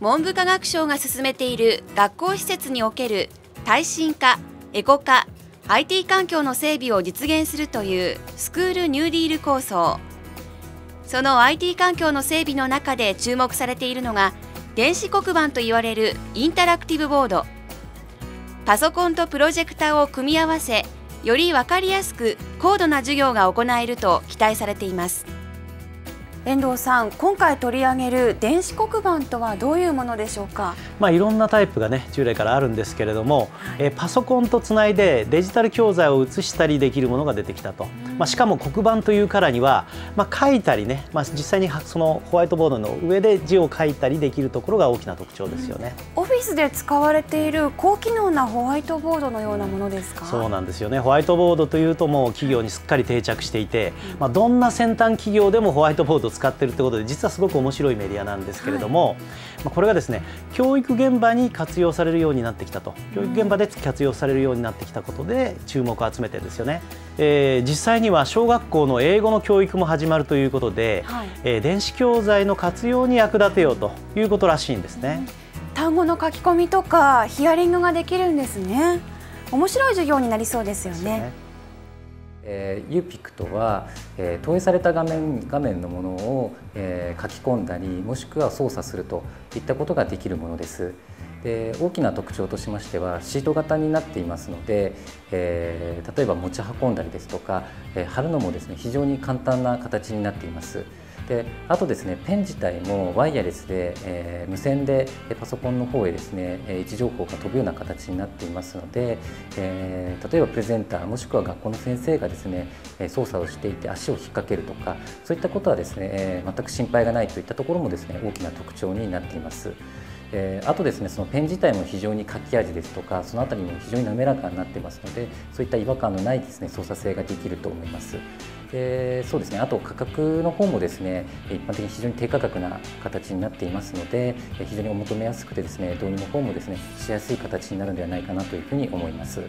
文部科学省が進めている学校施設における耐震化エコ化 IT 環境の整備を実現するというスクールニューディール構想。その IT 環境の整備の中で注目されているのが電子黒板といわれるインタラクティブボード。パソコンとプロジェクターを組み合わせより分かりやすく高度な授業が行えると期待されています。遠藤さん今回取り上げる電子黒板とはどういうものでしょうか？まあいろんなタイプがね従来からあるんですけれども、えパソコンとつないでデジタル教材を写したりできるものが出てきたと、まあ、しかも黒板というからには、まあ、書いたりね、まあ、実際にそのホワイトボードの上で字を書いたりできるところが大きな特徴ですよね、うん、オフィスで使われている高機能なホワイトボードのようなものですか、そうなんですよね。ホワイトボードというともう企業にすっかり定着していて、まあ、どんな先端企業でもホワイトボードを使ってるってことで実はすごく面白いメディアなんですけれども、はい、まあ、これがですね教育現場に活用されるようになってきたと。教育現場で活用されるようになってきたことで注目を集めてですよね、えー、実際には小学校の英語の教育も始まるということで、はい、えー、電子教材の活用に役立てようということらしいんですね、単語の書き込みとかヒアリングができるんですね。面白い授業になりそうですよねえー、UPIC とは、え、投影された画面画面のものを、え、書き込んだりもしくは操作するといったことができるものです。で大きな特徴としましてはシート型になっていますので、え、例えば持ち運んだりですとか、え、貼るのもですね非常に簡単な形になっています。であとですねペン自体もワイヤレスで、えー、無線でパソコンの方へですね位置情報が飛ぶような形になっていますので、えー、例えばプレゼンターもしくは学校の先生がですね操作をしていて足を引っ掛けるとかそういったことはですね、全く心配がないといったところもですね大きな特徴になっています。えー、あとですねそのペン自体も非常に書き味ですとかその辺りも非常に滑らかになってますのでそういった違和感のないですね操作性ができると思います。でそうですねあと価格の方もですね一般的に非常に低価格な形になっていますので非常にお求めやすくてですね導入の方もですねしやすい形になるのではないかなというふうに思います。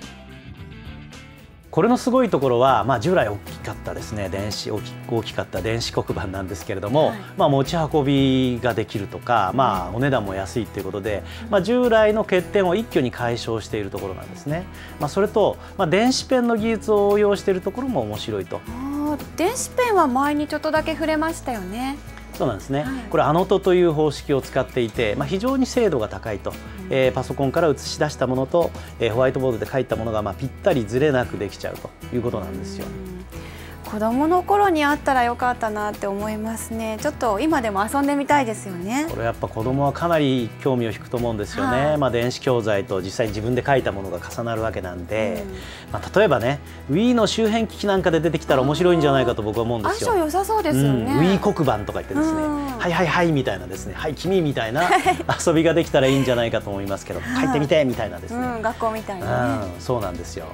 これのすごいところは、まあ、従来大かったですね。電子大き大きかった電子黒板なんですけれども、はい、まあ、持ち運びができるとか、まあ、お値段も安いということで、まあ、従来の欠点を一挙に解消しているところなんですね、まあ、それと、まあ、電子ペンの技術を応用しているところも面白いと。電子ペンは前にちょっとだけ触れましたよね。そうなんですね、はい、これアノトという方式を使っていて、まあ、非常に精度が高いと、うん、えー、パソコンから映し出したものと、えー、ホワイトボードで書いたものがまあぴったりずれなくできちゃうということなんですよ。うん子供の頃にあったらよかったなって思いますね。ちょっと今でも遊んでみたいですよね。これやっぱ子供はかなり興味を引くと思うんですよね、はい、まあ電子教材と実際に自分で書いたものが重なるわけなんで、うん、まあ、例えばね Wii の周辺機器なんかで出てきたら面白いんじゃないかと僕は思うんですよ。相性良さそうですよね、うん、Wii 黒板とか言ってですね、うん、はいはいはいみたいなですね。はい君みたいな遊びができたらいいんじゃないかと思いますけど書いてみてみたいなですね、学校みたいな、ね、そうなんですよ